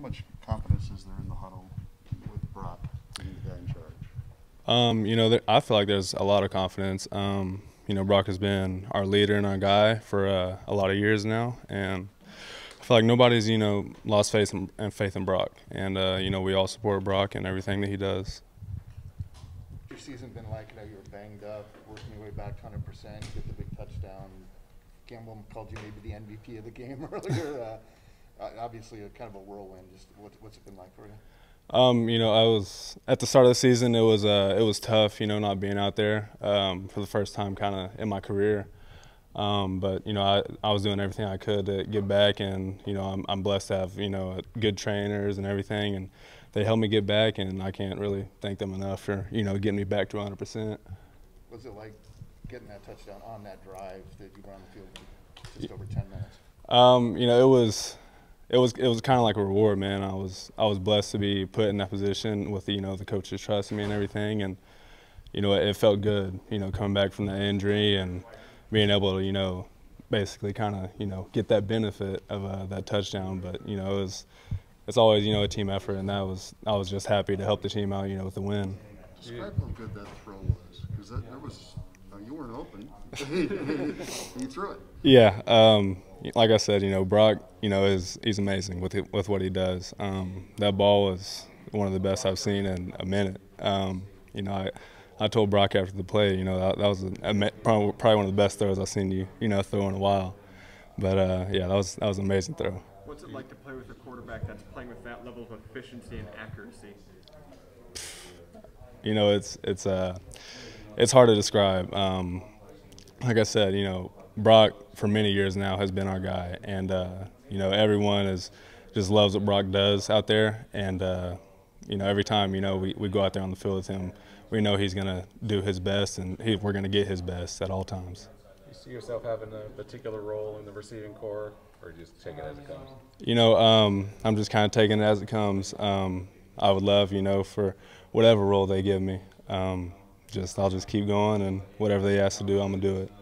much confidence is there in the huddle with Brock being the guy in charge? Um, you know, there, I feel like there's a lot of confidence. Um, you know, Brock has been our leader and our guy for uh, a lot of years now, and I feel like nobody's you know lost faith in, and faith in Brock, and uh, you know we all support Brock and everything that he does. Your season been like? You know, you were banged up, working your way back 100 percent, get the big touchdown. Gamble called you maybe the MVP of the game earlier. Uh, obviously, a kind of a whirlwind. Just what, what's it been like for you? Um, you know, I was at the start of the season. It was uh, it was tough, you know, not being out there um, for the first time, kind of in my career. Um, but you know, I, I was doing everything I could to get back, and you know, I'm, I'm blessed to have you know good trainers and everything, and they helped me get back, and I can't really thank them enough for you know getting me back to 100 percent. Was it like getting that touchdown on that drive that you were on the field just over 10 minutes? Um, you know, it was it was it was kind of like a reward, man. I was I was blessed to be put in that position with you know the coaches trusting me and everything, and you know it, it felt good, you know, coming back from that injury and being able to you know basically kind of you know get that benefit of uh, that touchdown. But you know it was it's always you know a team effort, and that was I was just happy to help the team out, you know, with the win. Describe how good that throw was, because there was uh, you weren't open. you threw it. Yeah, um, like I said, you know, Brock, you know, is he's amazing with with what he does. Um, that ball was one of the best I've seen in a minute. Um, you know, I, I told Brock after the play, you know, that, that was a, probably one of the best throws I've seen you, you know, throw in a while. But uh, yeah, that was that was an amazing throw. What's it like to play with a quarterback that's playing with that level of efficiency and accuracy? You know, it's it's uh, it's hard to describe. Um, like I said, you know, Brock for many years now has been our guy, and uh, you know everyone is just loves what Brock does out there, and uh, you know every time you know we, we go out there on the field with him, we know he's gonna do his best, and he, we're gonna get his best at all times. You see yourself having a particular role in the receiving corps, or just take it as it comes? You know, um, I'm just kind of taking it as it comes. Um, I would love, you know, for whatever role they give me. Um, just I'll just keep going, and whatever they ask to do, I'm gonna do it.